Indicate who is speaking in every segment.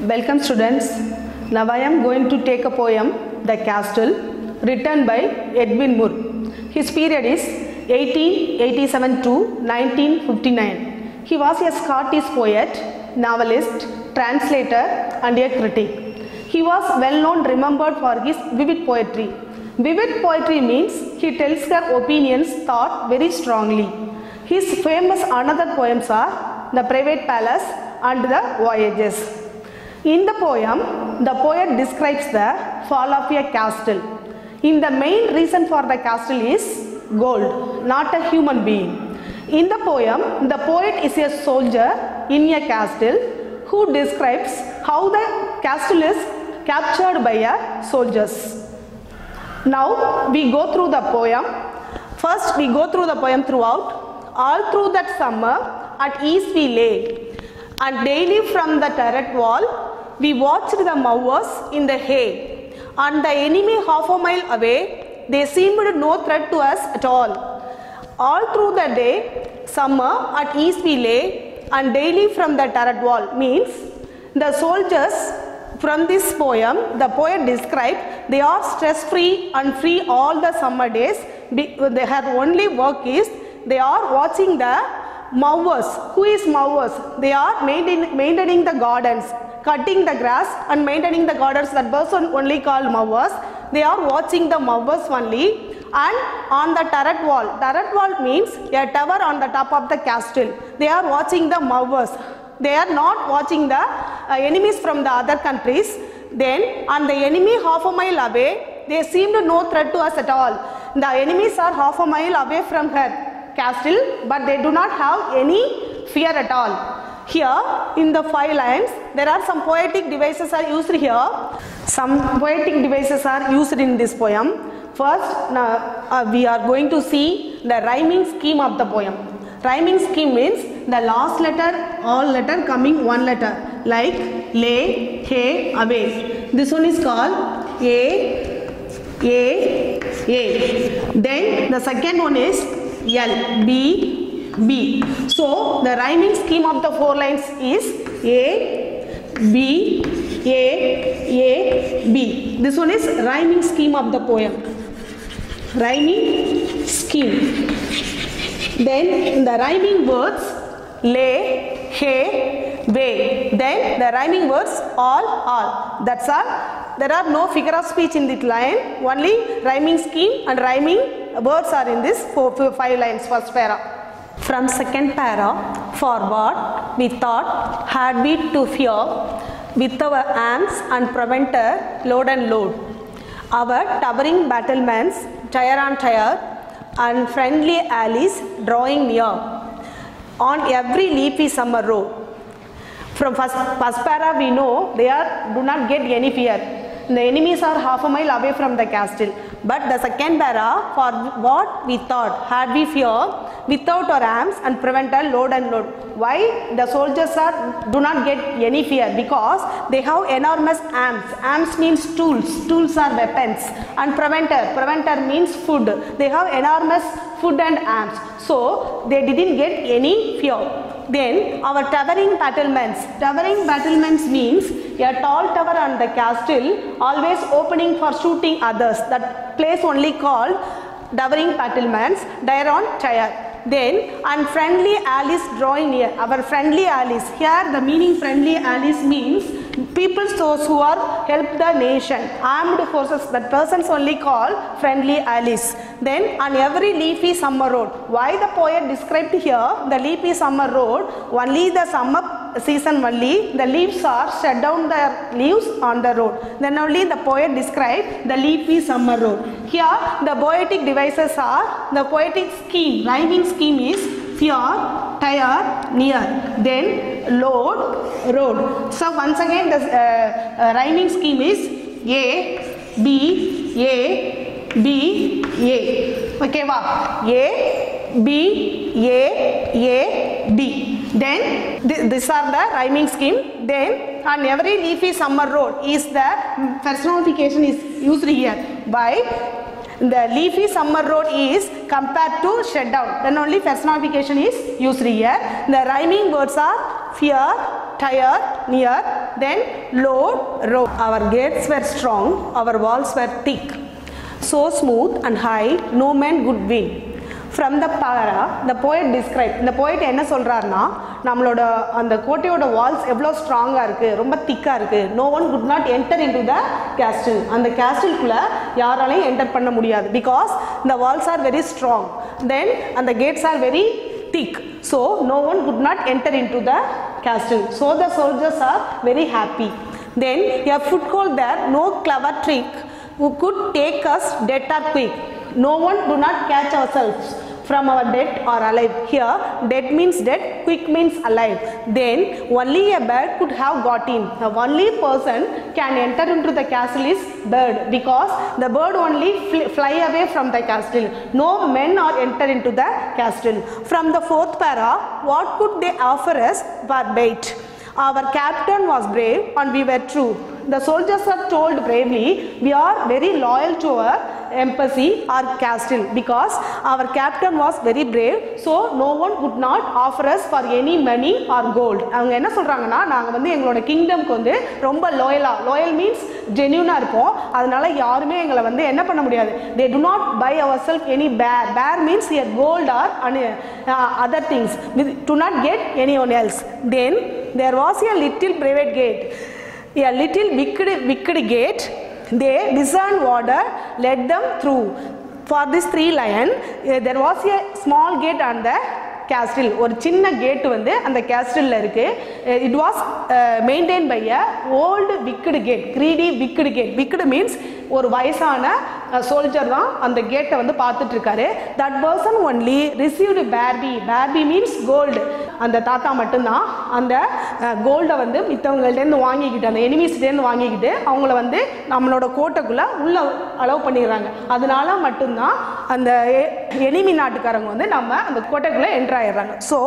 Speaker 1: Welcome students. Now I am going to take a poem, The Castle, written by Edwin Muir. His period is 1887 to 1959. He was a Scottish poet, novelist, translator and a critic. He was well known remembered for his vivid poetry. Vivid poetry means he tells their opinions thought very strongly. His famous another poems are The Private Palace and The Voyages. In the poem, the poet describes the fall of a castle. In the main reason for the castle is gold, not a human being. In the poem, the poet is a soldier in a castle who describes how the castle is captured by a soldiers. Now we go through the poem. First we go through the poem throughout. All through that summer at east we lay, and daily from the turret wall we watched the mowers in the hay, and the enemy half a mile away. They seemed no threat to us at all. All through the day, summer at east we lay, and daily from the turret wall means the soldiers from this poem, the poet described they are stress free and free all the summer days. They have only work is they are watching the mowers. Who is mowers? They are maintain, maintaining the gardens, cutting the grass and maintaining the gardens. That person only called mowers. They are watching the mowers only. And on the turret wall, turret wall means a tower on the top of the castle. They are watching the mowers they are not watching the uh, enemies from the other countries then on the enemy half a mile away they seemed no threat to us at all the enemies are half a mile away from her castle but they do not have any fear at all here in the five lines there are some poetic devices are used here some poetic devices are used in this poem first now, uh, we are going to see the rhyming scheme of the poem Rhyming scheme means the last letter, all letter coming one letter like lay, hey, away. This one is called A, A, A. Then the second one is L, B, B. So the rhyming scheme of the four lines is A, B, A, A, B. This one is rhyming scheme of the poem. Rhyming scheme. Then the rhyming words lay, hay, way. Then the rhyming words all, all. That's all. There are no figure of speech in this line. Only rhyming scheme and rhyming words are in this four, five lines first para. From second para forward, we thought had we to fear with our arms and provender load and load. Our towering battlements, tier on tier, and friendly alleys drawing near on every leafy summer road. From first, first para we know they are do not get any fear. The enemies are half a mile away from the castle. But the second para for what we thought had we fear without our arms and prevent a load and load. Why the soldiers are do not get any fear because they have enormous arms. Arms means tools. Tools are weapons. And provender. Provender means food. They have enormous food and arms. So they didn't get any fear. Then our towering battlements. Towering battlements means a tall tower on the castle always opening for shooting others. That place only called towering battlements. Dire on tire. Then unfriendly allies drawing near. Our friendly allies. Here the meaning friendly allies means people those who are help the nation. Armed forces. That persons only call friendly allies. Then on every leafy summer road. Why the poet described here the leafy summer road? Only the summer season only the leaves are shut down the leaves on the road. Then only the poet described the leafy summer road. Here the poetic devices are the poetic scheme. Rhyming scheme is fear, tire, near. Then load, road. So once again the uh, uh, rhyming scheme is A, B, A, B, A. Okay, wow. A, B, A, A, B. Then th- these are the rhyming scheme. Then on every leafy summer road is the personification is used here by the leafy summer road is compared to shut down. Then only personification is used here. The rhyming words are fear, tire, near. then load row our gates were strong our walls were thick so smooth and high no man could win from the para இந்த poet describe இந்த போய்ட் என்ன சொல்கிறாருன்னா நம்மளோட அந்த கோட்டையோட Waals எவ்வளோ ஸ்ட்ராங்காக இருக்குது ரொம்ப திக்காக இருக்குது no one could not enter in to the castle அந்த கேஸ்டில்குள்ளே யாராலையும் என்டர் பண்ண முடியாது பிகாஸ் இந்த walls are very strong then அந்த gates are very thick so no one could not enter in to the castle so the soldiers are very happy then a foot call there no clever trick who could take us dead or quick. No one do not catch ourselves from our dead or alive. Here dead means dead quick means alive. Then only a bird could have got in. The only person can enter into the castle is bird because the bird only fl- fly away from the castle. No men are enter into the castle. From the fourth para what could they offer us for bait? Our captain was brave and we were true the soldiers are told bravely we are very loyal to our embassy or castle because our captain was very brave so no one would not offer us for any money or gold. அவங்க என்ன சொல்கிறாங்கன்னா நாங்கள் வந்து எங்களோட கிங்டம்க்கு வந்து ரொம்ப லோயலாக loyal means ஜென்யூனாக இருப்போம். அதனால யாருமே எங்களை வந்து என்ன பண்ண முடியாது. They do not by our self any bribe bribe means ear gold or other things do not get any one else then there was a little private gate a little wicked, wicked gate they discerned water led them through for this three lion eh, there was a small gate on the castle ஒரு சின்ன gate வந்து அந்த castle இருக்கு it was maintain by a old விக்கடு gate greedy விக்கடு gate விக்கடு means ஒரு வயசான soldier தான் அந்த கேட்டை வந்து பார்த்துட்டு இருக்காரு that person only received bribe bribe means gold அந்த தாத்தா மட்டும்தான் அந்த கோல்டை வந்து மித்தவங்கள்டேருந்து வாங்கிக்கிட்டு அந்த எனிமீஸ்டேருந்து வாங்கிக்கிட்டு அவங்கள வந்து நம்மளோட கோட்டைக்குள்ளே உள்ள அலோவ் பண்ணிடுறாங்க. அதனால மட்டும்தான் அந்த எனிமி நாட்டுக்காரங்க வந்து நம்ம அந்த கோட்டைக்குள்ளே என்ட்ரு ஆயிடுறாங்க. So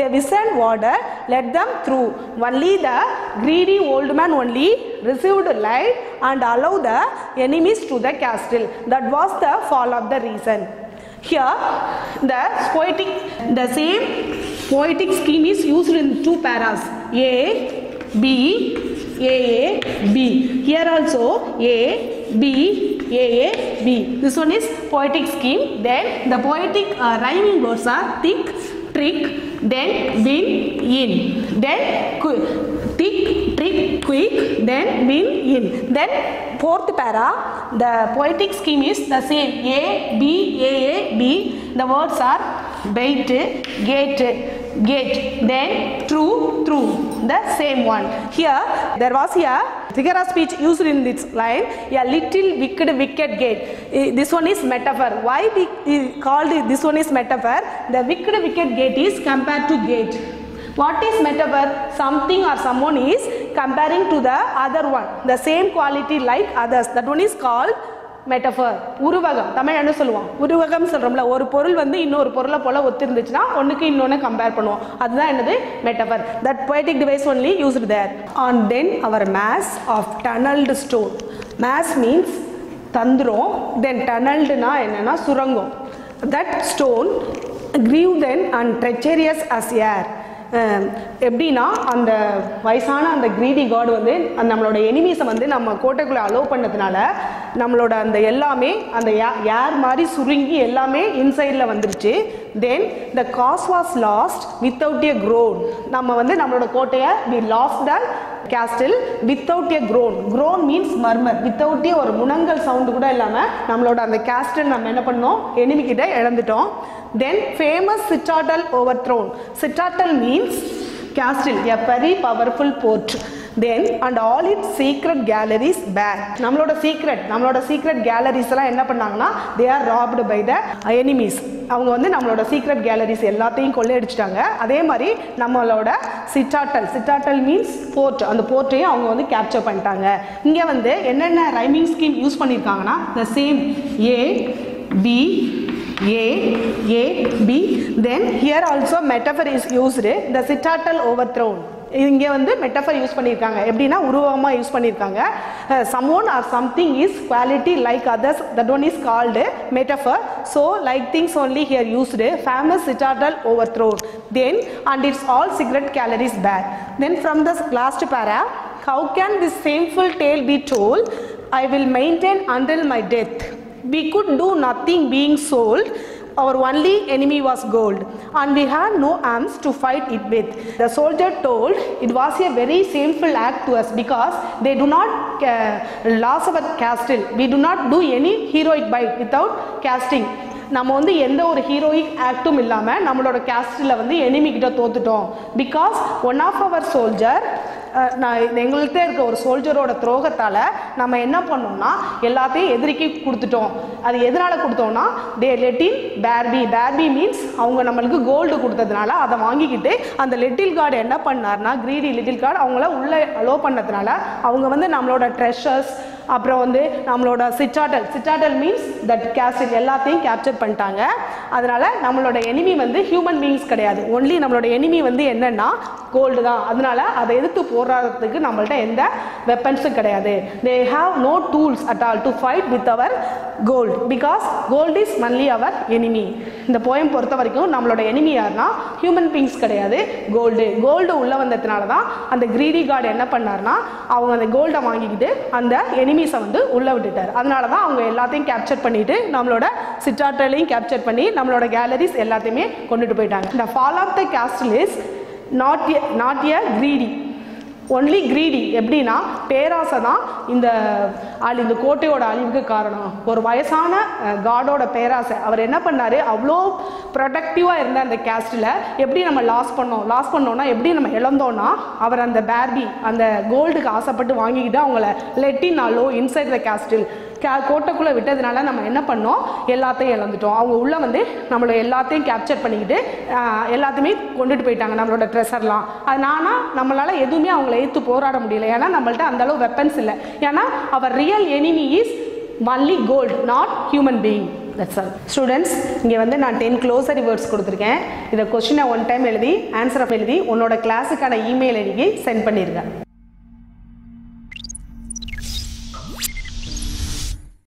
Speaker 1: the wizened warder let them through only the greedy old man only received light and allow the enemies to the castle. That was the fall of the reason. Here the poetic, the same poetic scheme is used in two paras. A, B, A, A, B. Here also A, B, A, A, B. This one is poetic scheme. Then the poetic uh, rhyming words are thick, trick, then win, in. Then thick, trick, quick, then win, in. Then fourth para, the poetic scheme is the same. A, B, A, A, B. The words are bait, gate, gate. Then true, true. The same one. Here, there was a figure of speech used in this line. A little wicked, wicked gate. This one is metaphor. Why we called this one is metaphor? The wicked, wicked gate is compared to gate. What is metaphor? Something or someone is comparing to the other one. The same quality like others. That one is called metaphor உருவகம். தமிழ் என்ன சொல்லுவோம் உருவகம் சொல்கிறோம்ல ஒரு பொருள் வந்து இன்னொரு பொருளை போல் ஒத்து இருந்துச்சுன்னா ஒன்றுக்கு இன்னொன்று கம்பேர் பண்ணுவோம். அதுதான் என்னது? Metaphor that poetic device only used there on then our maze of tunnelled stone maze means தந்திரம் தென் டனல்டுனா என்னென்னா சுரங்கம். That stone grew thin and treacherous as air எப்படின்னா அந்த வயசான அந்த கிரீடி காட் வந்து அந்த நம்மளோட எனிமீஸை வந்து நம்ம கோட்டைக்குள்ளே அலோவ் பண்ணதுனால நம்மளோட அந்த எல்லாமே அந்த ஏர் மாதிரி சுருங்கி எல்லாமே இன்சைடில் வந்துருச்சு. Then the cause was lost without a groan நம்ம வந்து நம்மளோட கோட்டையை we lost the castle without a groan groan means murmur without ஒரு முனங்கல் சவுண்டு கூட இல்லாமல் நம்மளோட அந்த கேஸ்டில் நம்ம என்ன பண்ணோம்? எனிமிக்கிட்ட இழந்துட்டோம். Then famous citadel over throne citadel means castle a very powerful port. Then and all it secret galleries back நம்மளோட சீக்ரெட் நம்மளோட சீக்ரெட் கேலரிஸ் எல்லாம் என்ன பண்ணாங்கன்னா they are wrapped by the enemies அவங்க வந்து நம்மளோட சீக்ரெட் கேலரிஸ் எல்லாத்தையும் கொள்ளையடிச்சிட்டாங்க. அதே மாதிரி நம்மளோட சிட்டாட்டல் சிட்டாட்டல் மீன்ஸ் போர்ட் அந்த போர்ட்டையும் அவங்க வந்து கேப்சர் பண்ணிட்டாங்க. இங்கே வந்து என்னென்ன ரைமிங் ஸ்கீம் யூஸ் பண்ணியிருக்காங்கன்னா the same A B A, A, B. Then here also metaphor is used. The citadel overthrown. இங்கே வந்து மெட்டஃபர் யூஸ் பண்ணியிருக்காங்க. எப்படின்னா உருவகமாக யூஸ் பண்ணியிருக்காங்க. Some one or something is quality like others that one is called metaphor so like things only here used famous citadel over throne then and it's all secret galleries back then from the last para how can this shameful tale be told I will maintain until my death we could do nothing being sold our only enemy was gold and we had no arms to fight it with the soldier told it was a very shameful act to us because they do not uh, loss our castle we do not do any heroic bite without casting நம்ம வந்து எந்த ஒரு heroic ஆக்டும் இல்லாமல் நம்மளோட கேஸ்டில் வந்து enemy கிட்ட தோத்துட்டோம் because one of our soldier நான் எங்கள்கிட்ட இருக்க ஒரு சோல்ஜரோட துரோகத்தால் நம்ம என்ன பண்ணோம்னா எல்லாத்தையும் எதிரிக்கு கொடுத்துட்டோம். அது எதனால் கொடுத்தோம்னா தே லெட்டின் பேர்பி பேர்பி மீன்ஸ் அவங்க நம்மளுக்கு கோல்டு கொடுத்ததுனால அதை வாங்கிக்கிட்டு அந்த லிட்டில் கார்டு என்ன பண்ணார்னா கிரீடி லிட்டில் கார்டு அவங்கள உள்ளே அலோ பண்ணதுனால அவங்க வந்து நம்மளோட ட்ரெஷர்ஸ் அப்புறம் வந்து நம்மளோட citadel citadel means that castle எல்லாத்தையும் கேப்சர் பண்ணிட்டாங்க. அதனால் நம்மளோட எனிமி வந்து ஹியூமன் பீங்ஸ் கிடையாது. ஒன்லி நம்மளோட எனிமி வந்து என்னென்னா கோல்டு தான். அதனால அதை எதிர்த்து போராடுறதுக்கு நம்மள்ட்ட எந்த வெப்பன்ஸும் கிடையாது. They have no tools at all to fight with our gold because gold is mainly our enemy இந்த போயம் பொறுத்த வரைக்கும் நம்மளோட எனிமி யாருன்னா ஹியூமன் பீங்ஸ் கிடையாது. கோல்டு கோல்டு உள்ளே வந்ததுனால தான் அந்த கிரீடி கார்டு என்ன பண்ணார்னா அவங்க அந்த கோல்டை வாங்கிக்கிட்டு அந்த எனிமீஸை வந்து உள்ளே விட்டுட்டார். அதனால தான் அவங்க எல்லாத்தையும் கேப்சர் பண்ணிட்டு நம்மளோட சிட்டாட்டலையும் கேப்சர் பண்ணி நம்மளோட கேலரிஸ் எல்லாத்தையுமே கொண்டுட்டு போயிட்டாங்க. இந்த fall of the castle is not a not a greedy only greedy எப்படின்னா பேராசை தான் இந்த அழி இந்த கோட்டையோட அழிவுக்கு காரணம். ஒரு வயசான காடோட பேராசை. அவர் என்ன பண்ணார்? அவ்வளோ ப்ரொடக்டிவாக இருந்த அந்த கேஸ்டில் எப்படி நம்ம லாஸ் பண்ணோம்? லாஸ் பண்ணோம்னா எப்படி நம்ம இழந்தோம்னா அவர் அந்த பேர்பி அந்த கோல்டுக்கு ஆசைப்பட்டு வாங்கிக்கிட்டு அவங்கள லெட்டினாலோ இன்சைட் த கேஸ்டில் கோட்டைக்குள்ளே விட்டதுனால நம்ம என்ன பண்ணோம்? எல்லாத்தையும் இழந்துட்டோம். அவங்க உள்ளே வந்து நம்மளை எல்லாத்தையும் கேப்சர் பண்ணிக்கிட்டு எல்லாத்தையுமே கொண்டுட்டு போயிட்டாங்க நம்மளோட ட்ரெஸ்ஸர்லாம் அது நானா நம்மளால் எதுவுமே அவங்கள ஏற்று போராட முடியல. ஏன்னா நம்மள்ட்ட அந்த அளவு வெப்பன்ஸ் இல்லை. ஏன்னா our real enemy is only gold not human being that's all students இங்கே வந்து நான் டென் க்ளோசரி வேர்ட்ஸ் கொடுத்துருக்கேன். இதை கொஷினை ஒன் டைம் எழுதி ஆன்சரை எழுதி உன்னோட கிளாஸுக்கான இமெயில் ஐடிக்கு சென்ட் பண்ணியிருக்கேன்